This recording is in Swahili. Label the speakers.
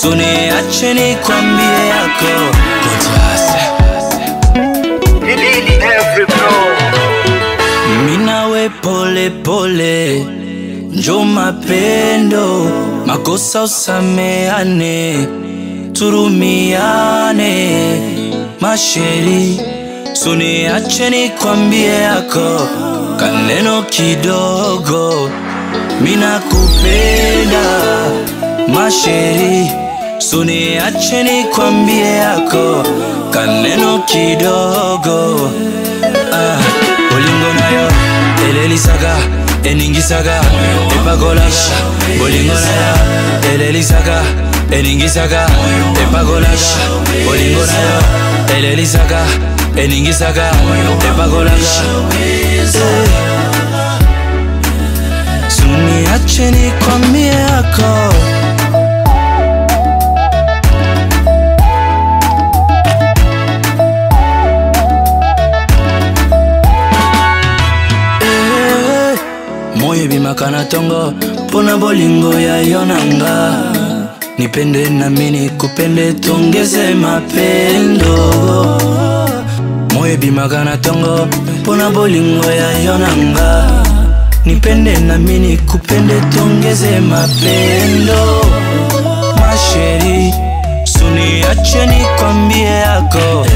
Speaker 1: suniache nikwambie yako. Kotias.
Speaker 2: Lili every bro
Speaker 1: Minawe pole pole, njo mapendo, makosa usameane, turumiane, masheri. Suniache nikwambie yako kaneno kidogo, mina kupenda masheri suniache nikwambie yako. Kaneno kidogo. Ah, bolingo nayo. Elelisaka eningisaka epakolaga bolingo nayo. Elelisaka eningisaka epakolaga bolingo nayo. Elelisaka eningisaka epakolaga Eh. ni kwambie yako moyo ebimaka na ntongo mpona bolingo ya yo na nga nipende nami nikupende tongeze mapendo. Moyo ebimaka na tongo mpona bolingo ya yo na nga nipende nami nikupende tongeze mapendo. Masheri suniache nikwambie yako